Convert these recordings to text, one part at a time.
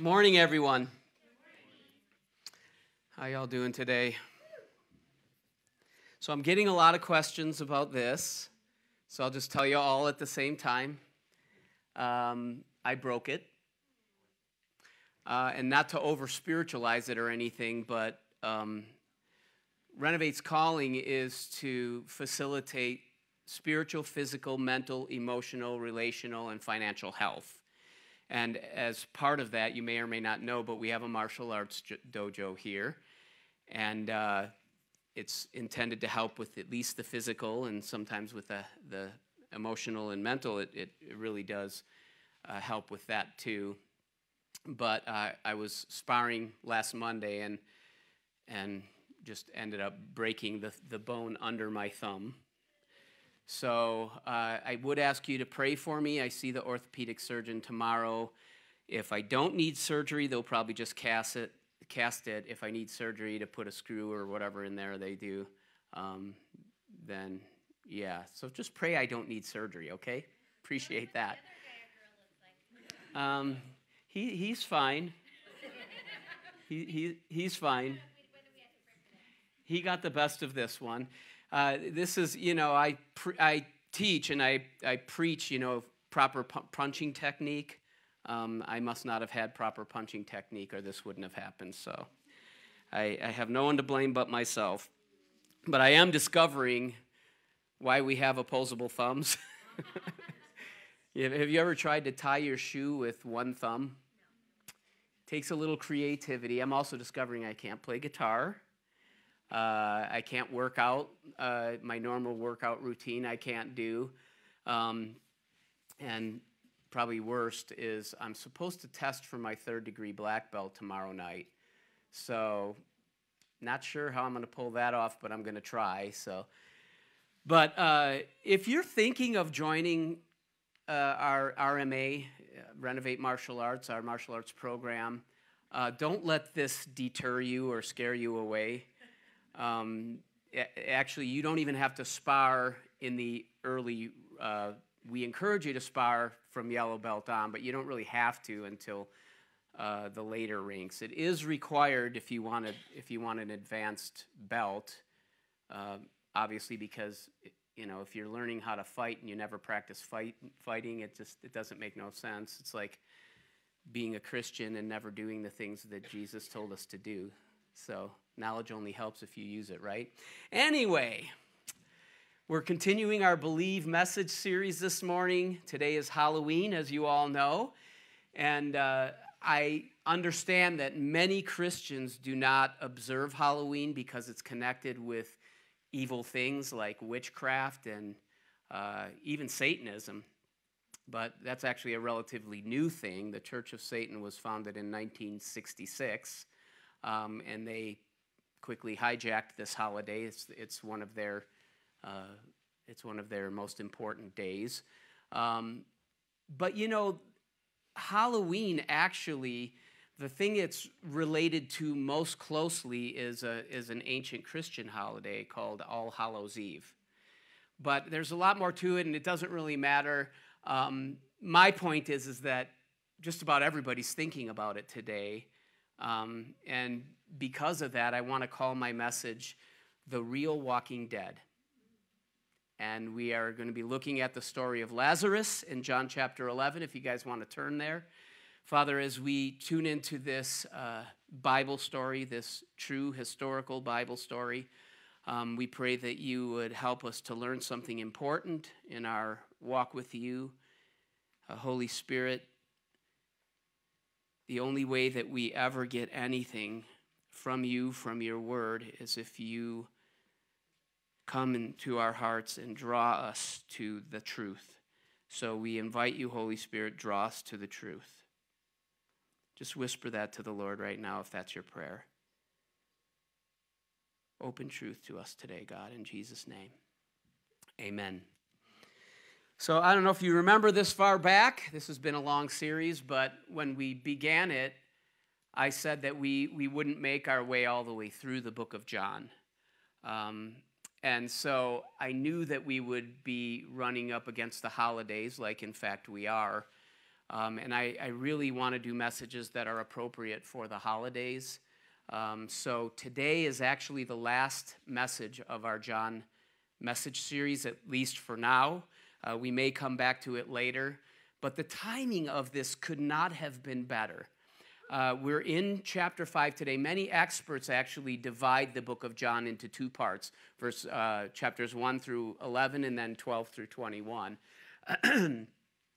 Morning, everyone. How y'all doing today? So I'm getting a lot of questions about this, so I'll just tell you all at the same time. Um, I broke it, uh, and not to over spiritualize it or anything, but um, Renovate's calling is to facilitate spiritual, physical, mental, emotional, relational, and financial health. And as part of that, you may or may not know, but we have a martial arts dojo here. And uh, it's intended to help with at least the physical and sometimes with the, the emotional and mental. It, it, it really does uh, help with that too. But uh, I was sparring last Monday and, and just ended up breaking the, the bone under my thumb. So uh, I would ask you to pray for me. I see the orthopedic surgeon tomorrow. If I don't need surgery, they'll probably just cast it. Cast it. If I need surgery to put a screw or whatever in there, they do. Um, then yeah. So just pray I don't need surgery. Okay. Appreciate that. Um, he he's fine. he, he he's fine. He got the best of this one. Uh, this is, you know, I, I teach and I, I preach, you know, proper pu- punching technique. Um, I must not have had proper punching technique or this wouldn't have happened. So I, I have no one to blame but myself. But I am discovering why we have opposable thumbs. have you ever tried to tie your shoe with one thumb? Takes a little creativity. I'm also discovering I can't play guitar. Uh, I can't work out uh, my normal workout routine. I can't do. Um, and probably worst is I'm supposed to test for my third degree black belt tomorrow night. So, not sure how I'm going to pull that off, but I'm going to try. So, but uh, if you're thinking of joining uh, our RMA, uh, Renovate Martial Arts, our martial arts program, uh, don't let this deter you or scare you away. Um, actually, you don't even have to spar in the early. Uh, we encourage you to spar from yellow belt on, but you don't really have to until uh, the later ranks. It is required if you want a, if you want an advanced belt, uh, obviously because you know if you're learning how to fight and you never practice fight fighting, it just it doesn't make no sense. It's like being a Christian and never doing the things that Jesus told us to do. So knowledge only helps if you use it, right? Anyway, we're continuing our Believe message series this morning. Today is Halloween, as you all know. And uh, I understand that many Christians do not observe Halloween because it's connected with evil things like witchcraft and uh, even Satanism. But that's actually a relatively new thing. The Church of Satan was founded in 1966 um, and they quickly hijacked this holiday. It's, it's one of their uh, it's one of their most important days. Um, but you know, Halloween actually, the thing it's related to most closely is, a, is an ancient Christian holiday called All Hallows Eve. But there's a lot more to it, and it doesn't really matter. Um, my point is, is that just about everybody's thinking about it today. Um, and because of that, I want to call my message The Real Walking Dead. And we are going to be looking at the story of Lazarus in John chapter 11, if you guys want to turn there. Father, as we tune into this uh, Bible story, this true historical Bible story, um, we pray that you would help us to learn something important in our walk with you. Uh, Holy Spirit, the only way that we ever get anything from you, from your word, is if you come into our hearts and draw us to the truth. So we invite you, Holy Spirit, draw us to the truth. Just whisper that to the Lord right now if that's your prayer. Open truth to us today, God, in Jesus' name. Amen. So I don't know if you remember this far back. This has been a long series, but when we began it, I said that we, we wouldn't make our way all the way through the book of John. Um, and so I knew that we would be running up against the holidays, like in fact we are. Um, and I, I, really want to do messages that are appropriate for the holidays. Um, so today is actually the last message of our John message series, at least for now. Uh, we may come back to it later, but the timing of this could not have been better. Uh, we're in chapter 5 today. Many experts actually divide the book of John into two parts verse, uh, chapters 1 through 11 and then 12 through 21.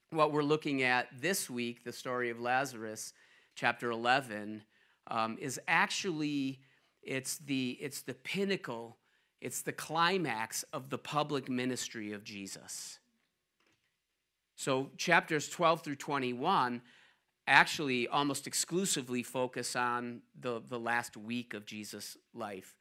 what we're looking at this week, the story of Lazarus, chapter 11, um, is actually it's the, it's the pinnacle, it's the climax of the public ministry of Jesus. So chapters 12 through 21 actually almost exclusively focus on the, the last week of Jesus' life,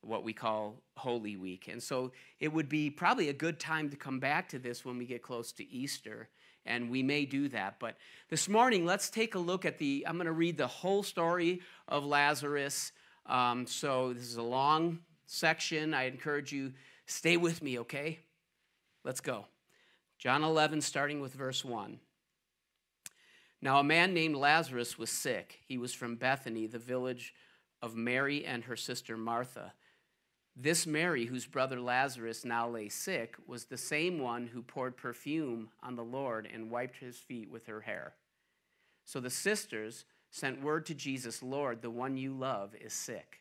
what we call Holy Week. And so it would be probably a good time to come back to this when we get close to Easter, and we may do that. But this morning, let's take a look at the, I'm going to read the whole story of Lazarus. Um, so this is a long section. I encourage you, stay with me, okay? Let's go. John 11, starting with verse 1. Now, a man named Lazarus was sick. He was from Bethany, the village of Mary and her sister Martha. This Mary, whose brother Lazarus now lay sick, was the same one who poured perfume on the Lord and wiped his feet with her hair. So the sisters sent word to Jesus, Lord, the one you love is sick.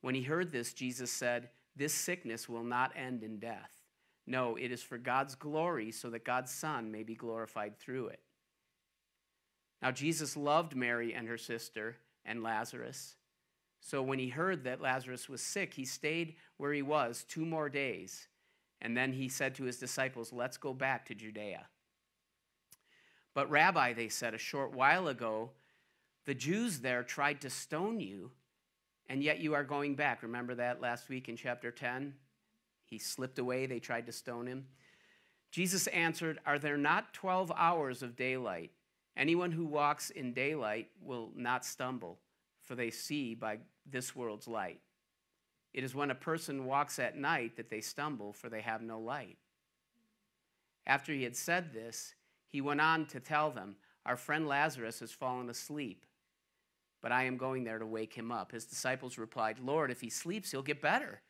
When he heard this, Jesus said, This sickness will not end in death. No, it is for God's glory, so that God's Son may be glorified through it. Now, Jesus loved Mary and her sister and Lazarus. So when he heard that Lazarus was sick, he stayed where he was two more days. And then he said to his disciples, Let's go back to Judea. But, Rabbi, they said, a short while ago, the Jews there tried to stone you, and yet you are going back. Remember that last week in chapter 10? He slipped away, they tried to stone him. Jesus answered, Are there not 12 hours of daylight? Anyone who walks in daylight will not stumble, for they see by this world's light. It is when a person walks at night that they stumble, for they have no light. After he had said this, he went on to tell them, Our friend Lazarus has fallen asleep, but I am going there to wake him up. His disciples replied, Lord, if he sleeps, he'll get better.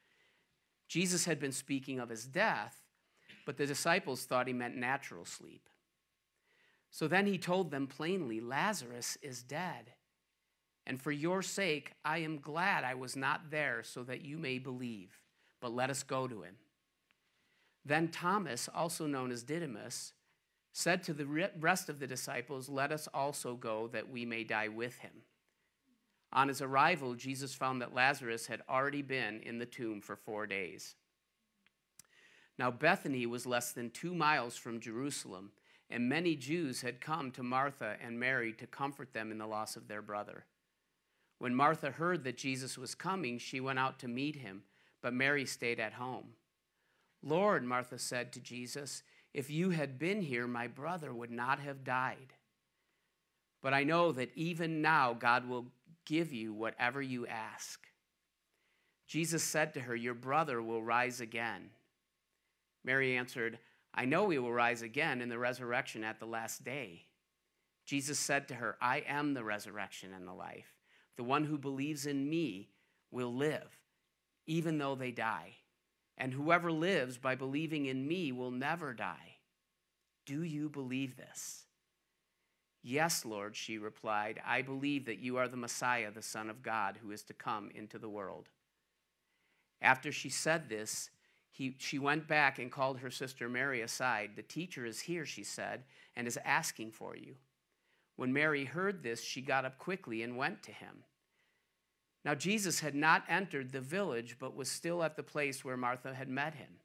Jesus had been speaking of his death, but the disciples thought he meant natural sleep. So then he told them plainly, Lazarus is dead. And for your sake, I am glad I was not there so that you may believe. But let us go to him. Then Thomas, also known as Didymus, said to the rest of the disciples, Let us also go that we may die with him. On his arrival, Jesus found that Lazarus had already been in the tomb for four days. Now, Bethany was less than two miles from Jerusalem and many Jews had come to Martha and Mary to comfort them in the loss of their brother. When Martha heard that Jesus was coming, she went out to meet him, but Mary stayed at home. Lord, Martha said to Jesus, if you had been here, my brother would not have died. But I know that even now God will give you whatever you ask. Jesus said to her, Your brother will rise again. Mary answered, I know he will rise again in the resurrection at the last day. Jesus said to her, I am the resurrection and the life. The one who believes in me will live, even though they die. And whoever lives by believing in me will never die. Do you believe this? Yes, Lord, she replied. I believe that you are the Messiah, the Son of God, who is to come into the world. After she said this, he, she went back and called her sister Mary aside. The teacher is here, she said, and is asking for you. When Mary heard this, she got up quickly and went to him. Now, Jesus had not entered the village, but was still at the place where Martha had met him.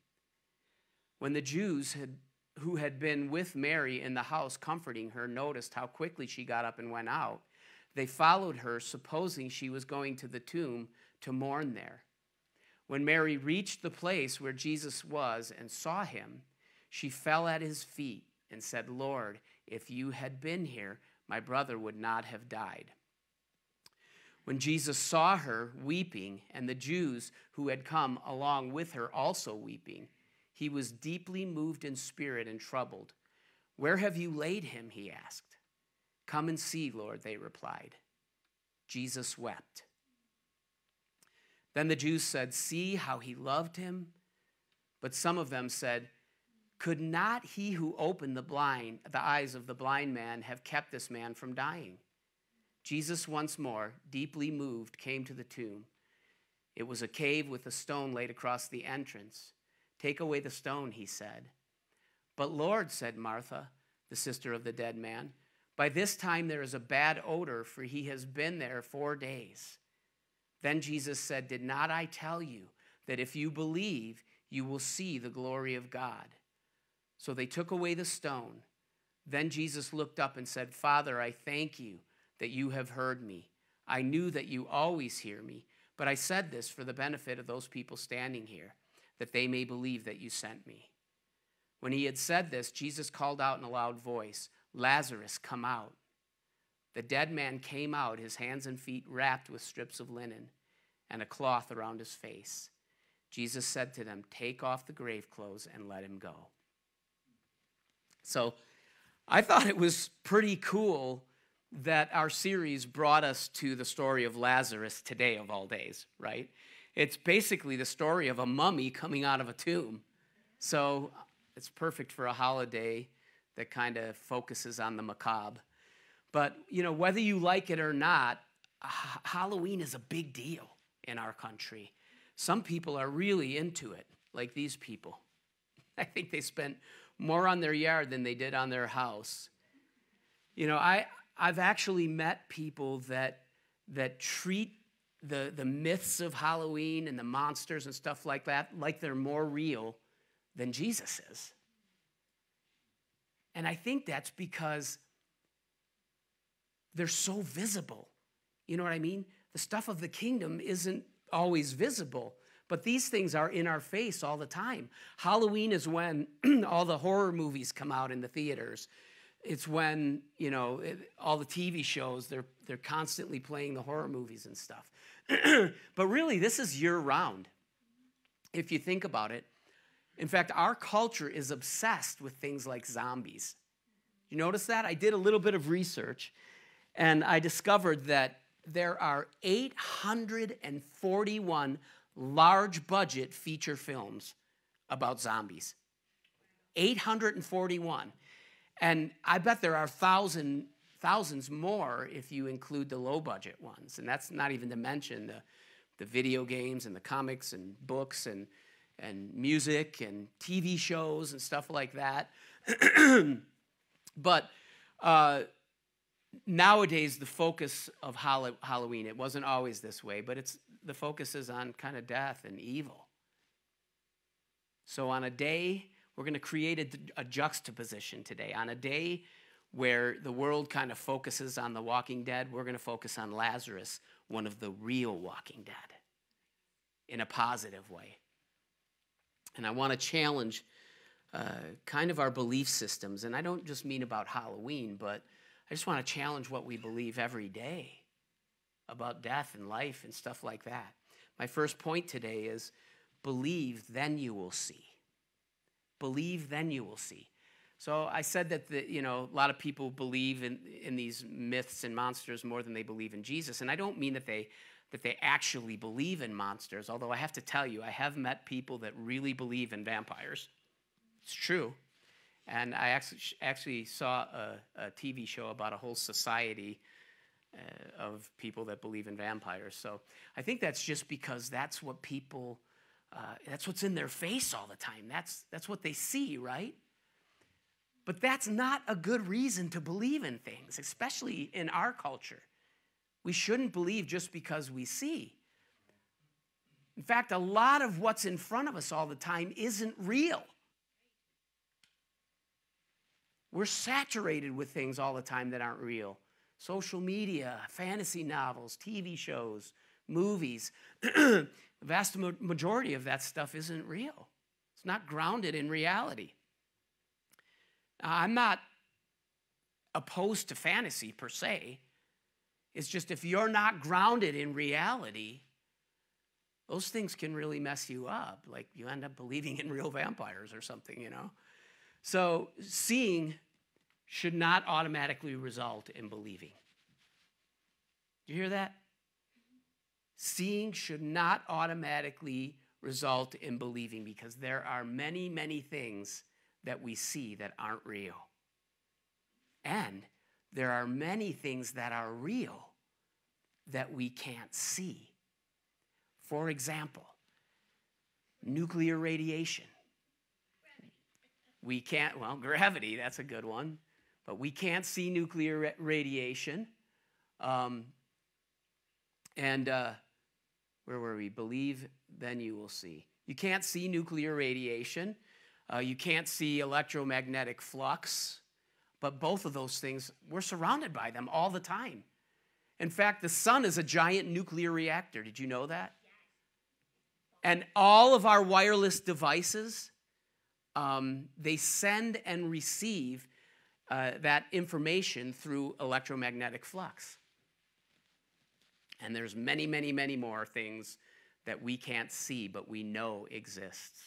When the Jews had, who had been with Mary in the house comforting her noticed how quickly she got up and went out, they followed her, supposing she was going to the tomb to mourn there. When Mary reached the place where Jesus was and saw him, she fell at his feet and said, Lord, if you had been here, my brother would not have died. When Jesus saw her weeping, and the Jews who had come along with her also weeping, he was deeply moved in spirit and troubled. Where have you laid him? He asked. Come and see, Lord, they replied. Jesus wept. Then the Jews said, See how he loved him? But some of them said, Could not he who opened the blind, the eyes of the blind man, have kept this man from dying? Jesus once more, deeply moved, came to the tomb. It was a cave with a stone laid across the entrance. Take away the stone, he said. But Lord, said Martha, the sister of the dead man, by this time there is a bad odor, for he has been there four days. Then Jesus said, Did not I tell you that if you believe, you will see the glory of God? So they took away the stone. Then Jesus looked up and said, Father, I thank you that you have heard me. I knew that you always hear me, but I said this for the benefit of those people standing here, that they may believe that you sent me. When he had said this, Jesus called out in a loud voice, Lazarus, come out. The dead man came out, his hands and feet wrapped with strips of linen and a cloth around his face. Jesus said to them, Take off the grave clothes and let him go. So I thought it was pretty cool that our series brought us to the story of Lazarus today, of all days, right? It's basically the story of a mummy coming out of a tomb. So it's perfect for a holiday that kind of focuses on the macabre. But, you know, whether you like it or not, Halloween is a big deal in our country. Some people are really into it, like these people. I think they spent more on their yard than they did on their house. You know, I, I've actually met people that, that treat the, the myths of Halloween and the monsters and stuff like that like they're more real than Jesus is. And I think that's because they're so visible. You know what I mean? The stuff of the kingdom isn't always visible, but these things are in our face all the time. Halloween is when all the horror movies come out in the theaters. It's when, you know, it, all the TV shows, they're, they're constantly playing the horror movies and stuff. but really, this is year round. If you think about it, in fact, our culture is obsessed with things like zombies. You notice that? I did a little bit of research and I discovered that there are 841 large budget feature films about zombies. 841. And I bet there are thousand, thousands more if you include the low budget ones. And that's not even to mention the, the video games and the comics and books and and music and TV shows and stuff like that. but uh, nowadays, the focus of Halloween, it wasn't always this way, but it's the focus is on kind of death and evil. So on a day, we're going to create a, a juxtaposition today. On a day where the world kind of focuses on the walking dead, we're going to focus on Lazarus, one of the real walking dead, in a positive way. And I want to challenge uh, kind of our belief systems. And I don't just mean about Halloween, but I just want to challenge what we believe every day about death and life and stuff like that. My first point today is believe, then you will see. Believe, then you will see. So I said that the, you know a lot of people believe in, in these myths and monsters more than they believe in Jesus, and I don't mean that they that they actually believe in monsters, although I have to tell you, I have met people that really believe in vampires. It's true. And I actually, actually saw a, a TV show about a whole society uh, of people that believe in vampires. So I think that's just because that's what people, uh, that's what's in their face all the time. That's, that's what they see, right? But that's not a good reason to believe in things, especially in our culture. We shouldn't believe just because we see. In fact, a lot of what's in front of us all the time isn't real. We're saturated with things all the time that aren't real social media, fantasy novels, TV shows, movies. the vast majority of that stuff isn't real, it's not grounded in reality. I'm not opposed to fantasy per se. It's just if you're not grounded in reality, those things can really mess you up. Like you end up believing in real vampires or something, you know? So seeing should not automatically result in believing. Do you hear that? Seeing should not automatically result in believing because there are many, many things that we see that aren't real. And there are many things that are real that we can't see. For example, nuclear radiation. We can't, well, gravity, that's a good one, but we can't see nuclear radiation. Um, and uh, where were we? Believe, then you will see. You can't see nuclear radiation. Uh, you can't see electromagnetic flux. But both of those things, we're surrounded by them all the time. In fact, the sun is a giant nuclear reactor. Did you know that? And all of our wireless devices, um, they send and receive uh, that information through electromagnetic flux. And there's many, many, many more things that we can't see, but we know exists.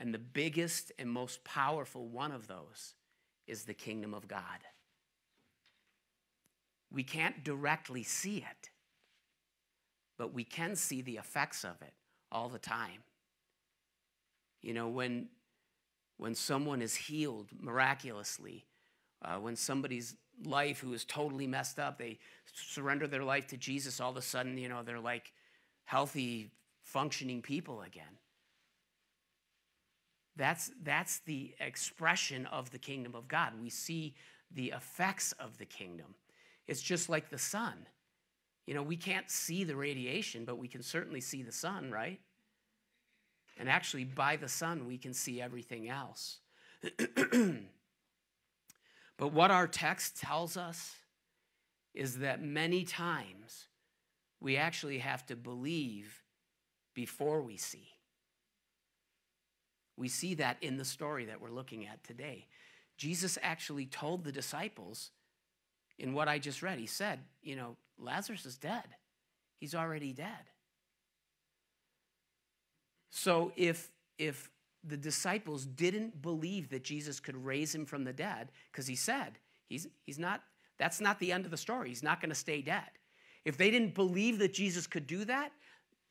And the biggest and most powerful one of those is the kingdom of God. We can't directly see it, but we can see the effects of it all the time. You know, when, when someone is healed miraculously, uh, when somebody's life who is totally messed up, they surrender their life to Jesus, all of a sudden, you know, they're like healthy, functioning people again. That's, that's the expression of the kingdom of God. We see the effects of the kingdom. It's just like the sun. You know, we can't see the radiation, but we can certainly see the sun, right? And actually, by the sun, we can see everything else. but what our text tells us is that many times we actually have to believe before we see. We see that in the story that we're looking at today. Jesus actually told the disciples in what I just read, he said, you know, Lazarus is dead. He's already dead. So if if the disciples didn't believe that Jesus could raise him from the dead, because he said, he's he's not, that's not the end of the story. He's not going to stay dead. If they didn't believe that Jesus could do that,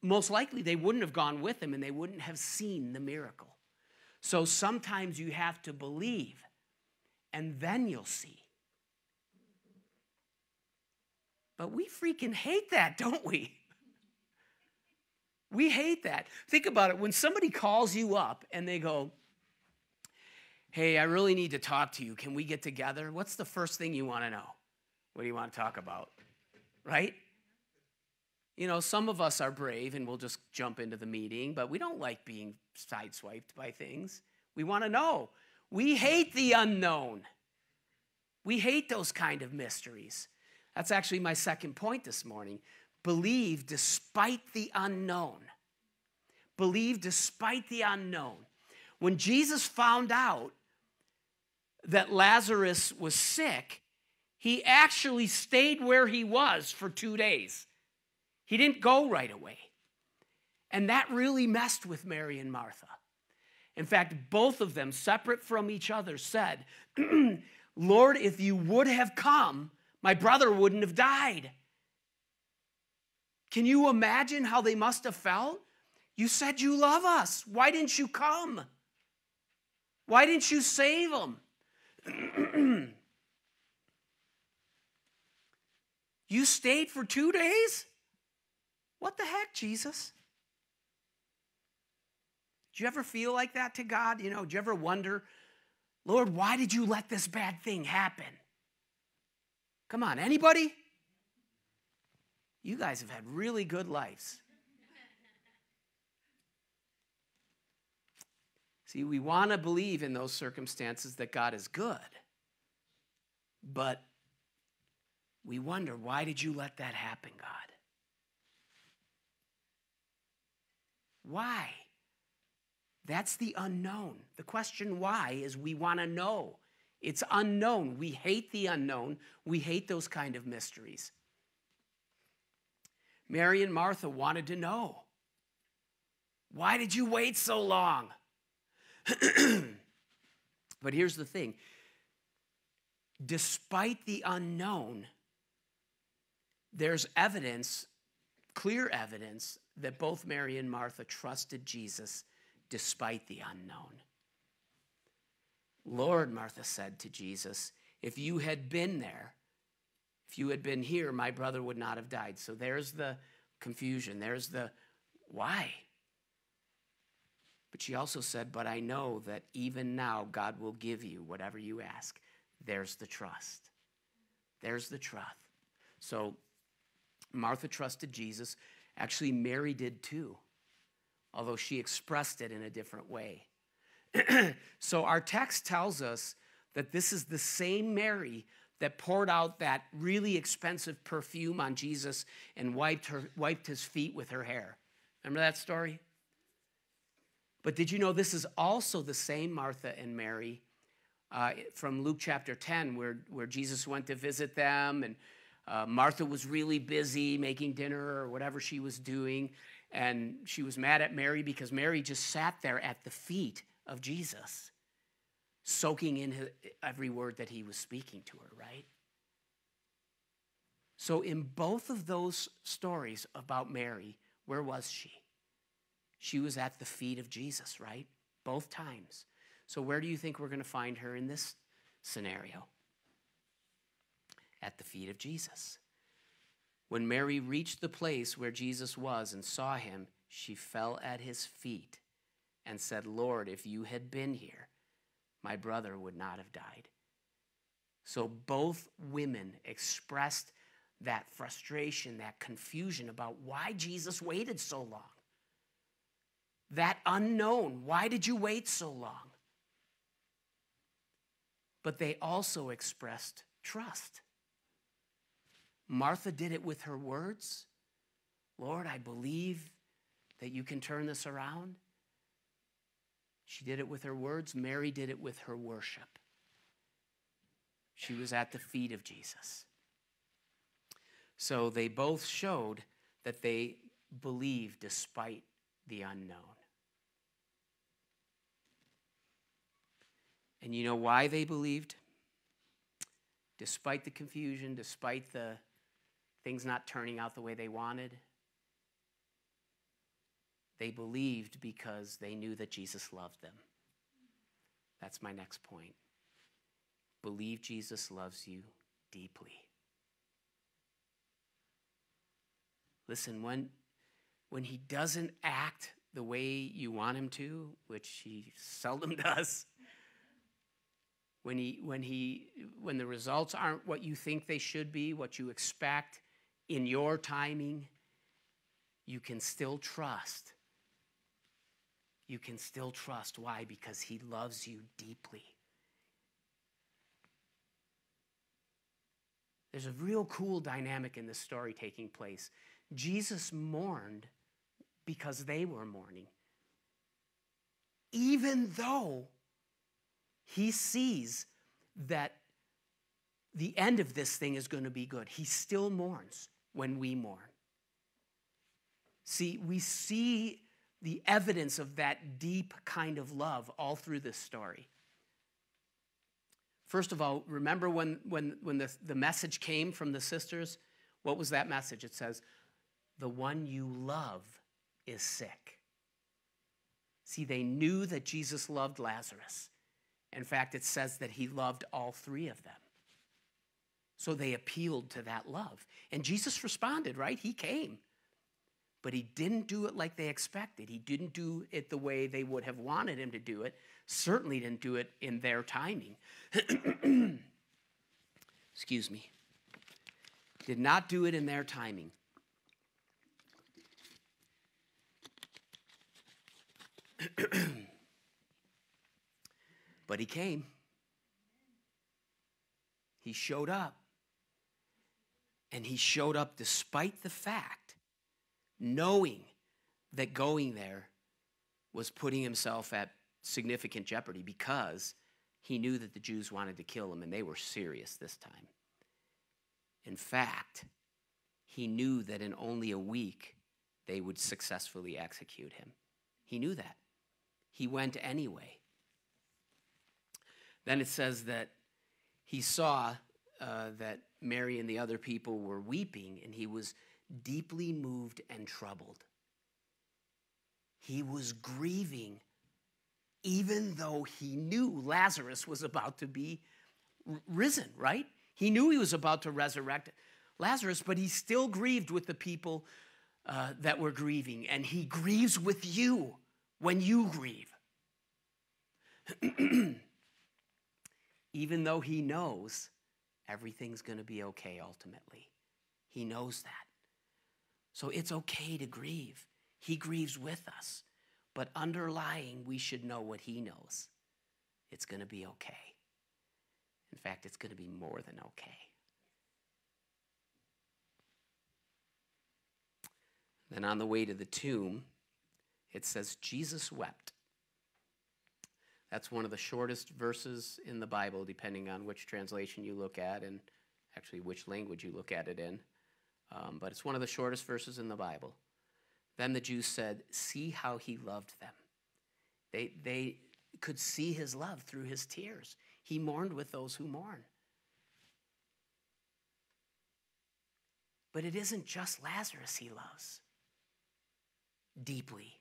most likely they wouldn't have gone with him and they wouldn't have seen the miracle. So sometimes you have to believe and then you'll see. But we freaking hate that, don't we? We hate that. Think about it. When somebody calls you up and they go, Hey, I really need to talk to you. Can we get together? What's the first thing you want to know? What do you want to talk about? Right? You know, some of us are brave and we'll just jump into the meeting, but we don't like being sideswiped by things. We want to know. We hate the unknown. We hate those kind of mysteries. That's actually my second point this morning. Believe despite the unknown. Believe despite the unknown. When Jesus found out that Lazarus was sick, he actually stayed where he was for two days. He didn't go right away. And that really messed with Mary and Martha. In fact, both of them, separate from each other, said, Lord, if you would have come, my brother wouldn't have died. Can you imagine how they must have felt? You said you love us. Why didn't you come? Why didn't you save them? you stayed for two days? What the heck, Jesus? Do you ever feel like that to God? You know, do you ever wonder, Lord, why did you let this bad thing happen? Come on, anybody? You guys have had really good lives. See, we want to believe in those circumstances that God is good, but we wonder why did you let that happen, God? Why? That's the unknown. The question why is we want to know. It's unknown. We hate the unknown. We hate those kind of mysteries. Mary and Martha wanted to know why did you wait so long? but here's the thing despite the unknown, there's evidence, clear evidence, that both Mary and Martha trusted Jesus despite the unknown. Lord, Martha said to Jesus, if you had been there, if you had been here, my brother would not have died. So there's the confusion. There's the why. But she also said, But I know that even now God will give you whatever you ask. There's the trust. There's the trust. So Martha trusted Jesus. Actually, Mary did too, although she expressed it in a different way. so our text tells us that this is the same Mary that poured out that really expensive perfume on Jesus and wiped, her, wiped his feet with her hair. Remember that story? But did you know this is also the same Martha and Mary uh, from Luke chapter 10, where, where Jesus went to visit them, and uh, Martha was really busy making dinner or whatever she was doing, and she was mad at Mary because Mary just sat there at the feet of Jesus soaking in every word that he was speaking to her, right? So, in both of those stories about Mary, where was she? She was at the feet of Jesus, right? Both times. So, where do you think we're going to find her in this scenario? At the feet of Jesus. When Mary reached the place where Jesus was and saw him, she fell at his feet and said, Lord, if you had been here, my brother would not have died. So both women expressed that frustration, that confusion about why Jesus waited so long. That unknown, why did you wait so long? But they also expressed trust. Martha did it with her words Lord, I believe that you can turn this around. She did it with her words. Mary did it with her worship. She was at the feet of Jesus. So they both showed that they believed despite the unknown. And you know why they believed? Despite the confusion, despite the things not turning out the way they wanted, they believed because they knew that Jesus loved them. That's my next point. Believe Jesus loves you deeply. Listen, when, when he doesn't act the way you want him to, which he seldom does, when, he, when, he, when the results aren't what you think they should be, what you expect in your timing, you can still trust you can still trust. Why? Because he loves you deeply. There's a real cool dynamic in this story taking place. Jesus mourned because they were mourning. Even though he sees that the end of this thing is going to be good, he still mourns when we mourn. See, we see the evidence of that deep kind of love all through this story. First of all, remember when, when, when the, the message came from the sisters? What was that message? It says, The one you love is sick. See, they knew that Jesus loved Lazarus. In fact, it says that he loved all three of them. So they appealed to that love. And Jesus responded, right? He came but he didn't do it like they expected. He didn't do it the way they would have wanted him to do it. Certainly didn't do it in their timing. Excuse me. Did not do it in their timing. but he came. He showed up. And he showed up despite the fact knowing that going there was putting himself at significant jeopardy because he knew that the Jews wanted to kill him and they were serious this time. In fact, he knew that in only a week they would successfully execute him. He knew that. He went anyway. Then it says that he saw uh, that Mary and the other people were weeping, and he was deeply moved and troubled. He was grieving, even though he knew Lazarus was about to be risen, right? He knew he was about to resurrect Lazarus, but he still grieved with the people uh, that were grieving, and he grieves with you when you grieve. Even though he knows everything's going to be okay ultimately, he knows that. So it's okay to grieve. He grieves with us. But underlying, we should know what he knows. It's going to be okay. In fact, it's going to be more than okay. Then on the way to the tomb, it says, Jesus wept. That's one of the shortest verses in the Bible, depending on which translation you look at and actually which language you look at it in. Um, but it's one of the shortest verses in the Bible. Then the Jews said, See how he loved them. They, they could see his love through his tears. He mourned with those who mourn. But it isn't just Lazarus he loves deeply.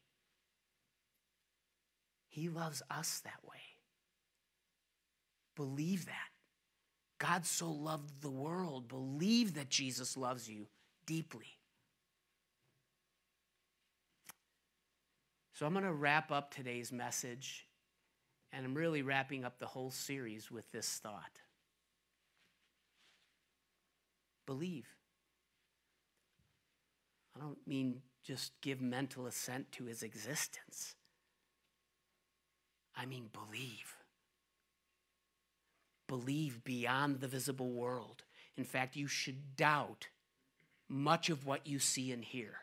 He loves us that way. Believe that. God so loved the world. Believe that Jesus loves you deeply. So I'm going to wrap up today's message, and I'm really wrapping up the whole series with this thought. Believe. I don't mean just give mental assent to his existence. I mean, believe. Believe beyond the visible world. In fact, you should doubt much of what you see and hear.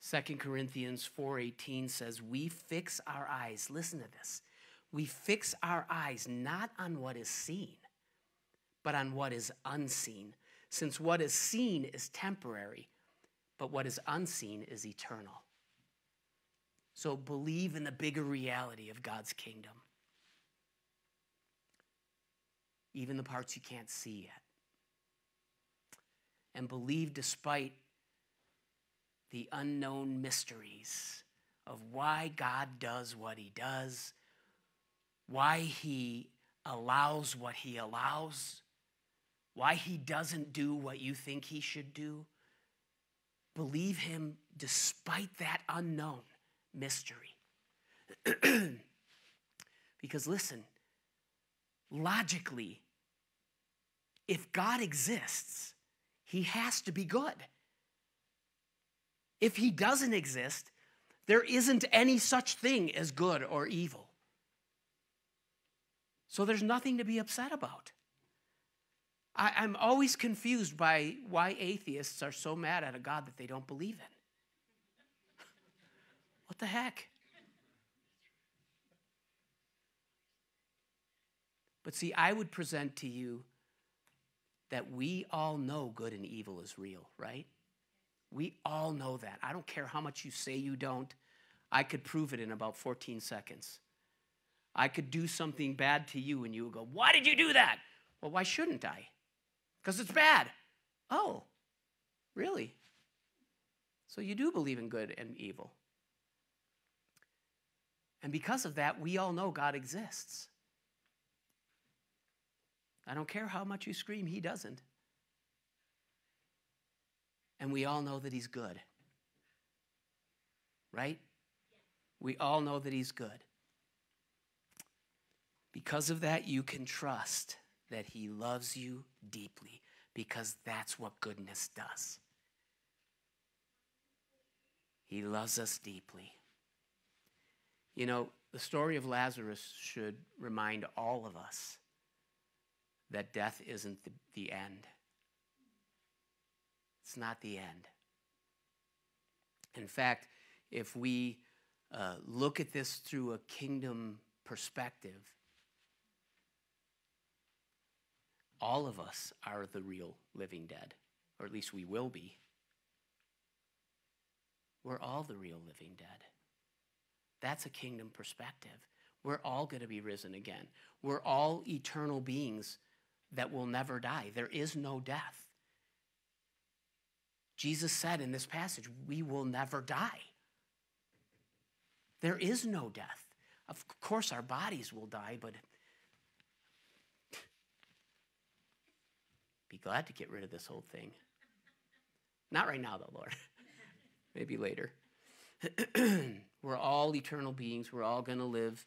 2 Corinthians 4:18 says, "We fix our eyes, listen to this. We fix our eyes not on what is seen, but on what is unseen, since what is seen is temporary, but what is unseen is eternal. So believe in the bigger reality of God's kingdom, even the parts you can't see yet. And believe despite the unknown mysteries of why God does what he does, why he allows what he allows why he doesn't do what you think he should do. Believe him despite that unknown mystery. because listen, logically, if God exists, he has to be good. If he doesn't exist, there isn't any such thing as good or evil. So there's nothing to be upset about. I, I'm always confused by why atheists are so mad at a God that they don't believe in. what the heck? But see, I would present to you that we all know good and evil is real, right? We all know that. I don't care how much you say you don't. I could prove it in about 14 seconds. I could do something bad to you and you would go, Why did you do that? Well, why shouldn't I? because it's bad. Oh, really? So you do believe in good and evil. And because of that, we all know God exists. I don't care how much you scream, He doesn't. And we all know that He's good. Right? We all know that He's good. Because of that, you can trust that He loves you deeply because that's what goodness does. He loves us deeply. You know, the story of Lazarus should remind all of us that death isn't the, the end. It's not the end. In fact, if we uh, look at this through a kingdom perspective, all of us are the real living dead, or at least we will be. We're all the real living dead. That's a kingdom perspective. We're all going to be risen again. We're all eternal beings that will never die. There is no death. Jesus said in this passage, We will never die. There is no death. Of course, our bodies will die, but be glad to get rid of this whole thing. Not right now, though, Lord. Maybe later. We're all eternal beings. We're all going to live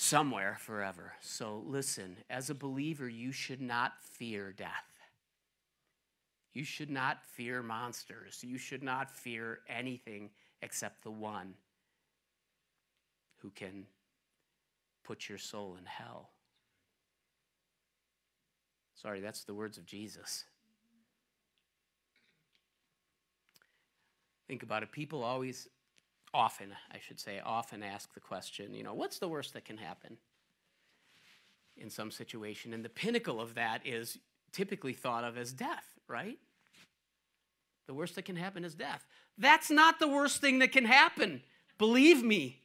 somewhere forever. So listen, as a believer, you should not fear death. You should not fear monsters. You should not fear anything except the one who can put your soul in hell. Sorry, that's the words of Jesus. Think about it. People always, often, I should say, often ask the question, you know, what's the worst that can happen in some situation? And the pinnacle of that is typically thought of as death, right? The worst that can happen is death. That's not the worst thing that can happen. Believe me.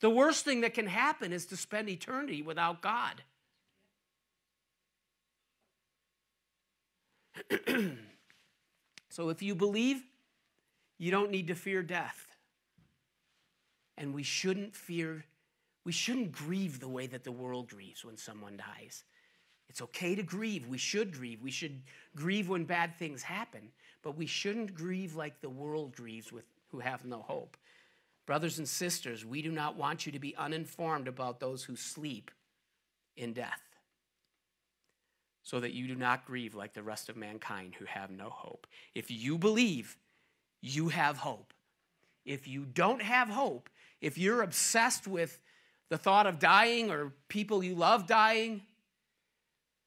The worst thing that can happen is to spend eternity without God. so if you believe, you don't need to fear death. And we shouldn't fear, we shouldn't grieve the way that the world grieves when someone dies. It's okay to grieve. We should grieve. We should grieve when bad things happen, but we shouldn't grieve like the world grieves with who have no hope. Brothers and sisters, we do not want you to be uninformed about those who sleep in death, so that you do not grieve like the rest of mankind who have no hope. If you believe, you have hope. If you don't have hope, if you're obsessed with the thought of dying or people you love dying,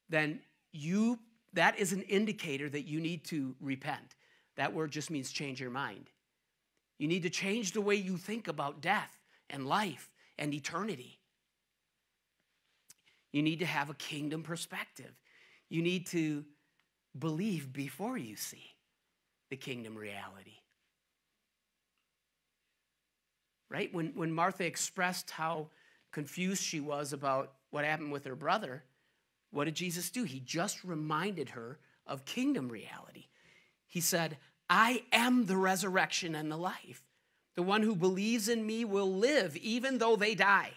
then you that is an indicator that you need to repent. That word just means change your mind. You need to change the way you think about death and life and eternity. You need to have a kingdom perspective. You need to believe before you see the kingdom reality. Right? When, when Martha expressed how confused she was about what happened with her brother, what did Jesus do? He just reminded her of kingdom reality. He said, I am the resurrection and the life. The one who believes in me will live even though they die.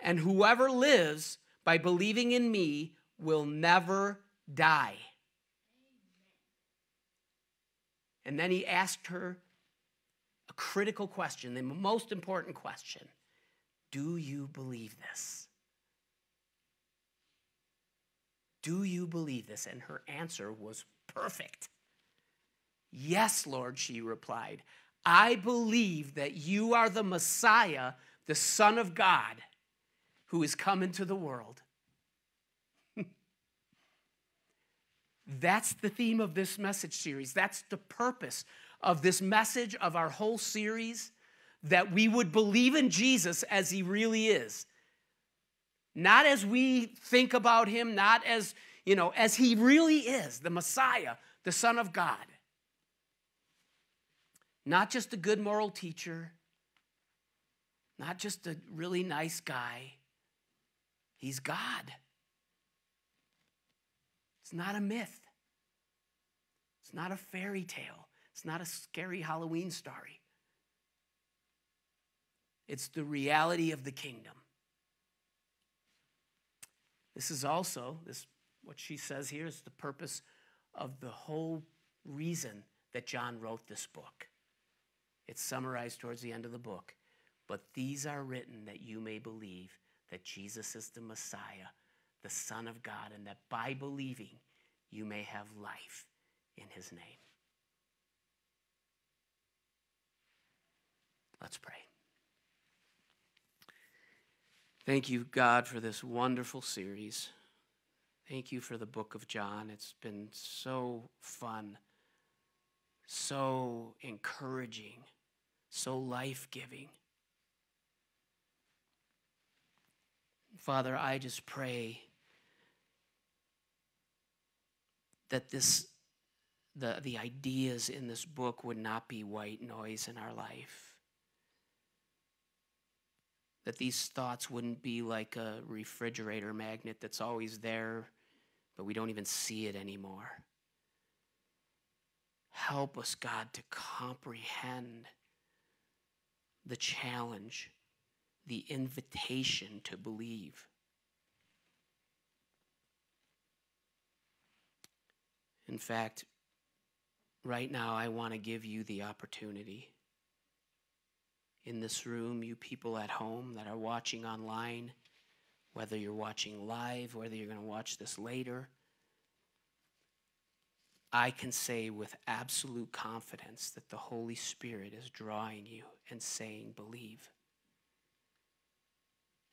And whoever lives by believing in me will never die. And then he asked her a critical question, the most important question Do you believe this? Do you believe this? And her answer was perfect. Yes, Lord, she replied. I believe that you are the Messiah, the Son of God, who is come into the world. That's the theme of this message series. That's the purpose of this message, of our whole series, that we would believe in Jesus as he really is. Not as we think about him, not as, you know, as he really is, the Messiah, the Son of God. Not just a good moral teacher, not just a really nice guy. He's God. It's not a myth. It's not a fairy tale. It's not a scary Halloween story. It's the reality of the kingdom. This is also this what she says here is the purpose of the whole reason that John wrote this book. It's summarized towards the end of the book. But these are written that you may believe that Jesus is the Messiah, the Son of God, and that by believing you may have life in his name. Let's pray. Thank you, God, for this wonderful series. Thank you for the book of John. It's been so fun, so encouraging so life giving. Father, I just pray that this the, the ideas in this book would not be white noise in our life. That these thoughts wouldn't be like a refrigerator magnet that's always there, but we don't even see it anymore. Help us, God, to comprehend the challenge, the invitation to believe. In fact, right now, I want to give you the opportunity. In this room, you people at home that are watching online, whether you're watching live, whether you're going to watch this later, I can say with absolute confidence that the Holy Spirit is drawing you and saying, believe.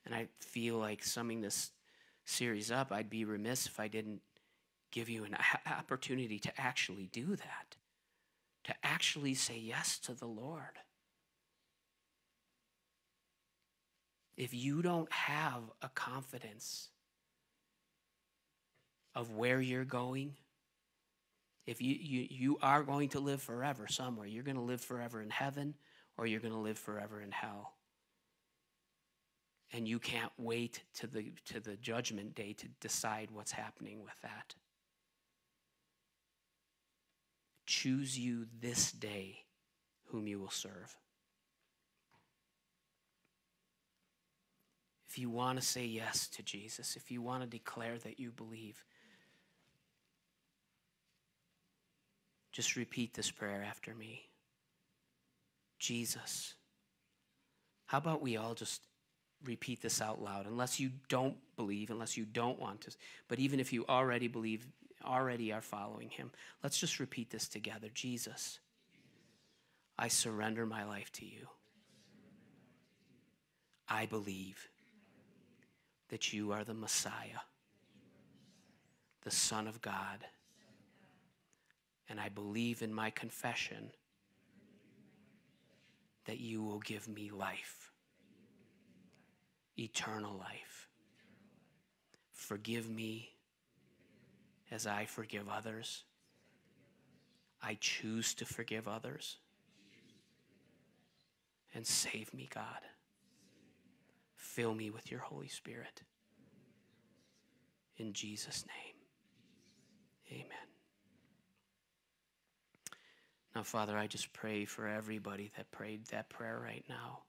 And I feel like summing this series up, I'd be remiss if I didn't give you an opportunity to actually do that, to actually say yes to the Lord. If you don't have a confidence of where you're going, if you, you, you are going to live forever somewhere, you're going to live forever in heaven or you're going to live forever in hell. And you can't wait to the, to the judgment day to decide what's happening with that. Choose you this day whom you will serve. If you want to say yes to Jesus, if you want to declare that you believe, just repeat this prayer after me. Jesus. How about we all just repeat this out loud, unless you don't believe, unless you don't want to. But even if you already believe, already are following him, let's just repeat this together. Jesus, I surrender my life to you. I believe that you are the Messiah, the Son of God. And I believe in my confession that you will give me life, eternal life. Forgive me as I forgive others. I choose to forgive others. And save me, God. Fill me with your Holy Spirit. In Jesus' name, amen. Now, Father, I just pray for everybody that prayed that prayer right now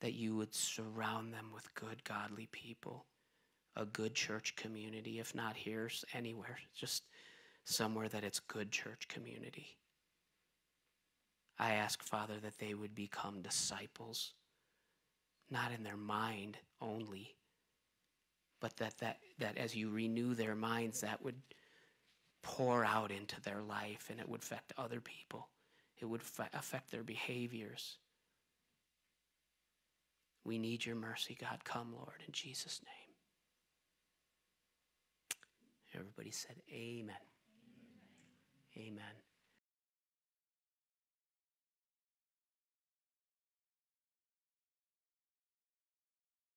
that you would surround them with good, godly people, a good church community, if not here, anywhere, just somewhere that it's good church community. I ask, Father, that they would become disciples, not in their mind only, but that, that, that as you renew their minds, that would pour out into their life and it would affect other people. It would affect their behaviors. We need your mercy, God. Come, Lord, in Jesus' name. Everybody said, Amen. Amen. Amen.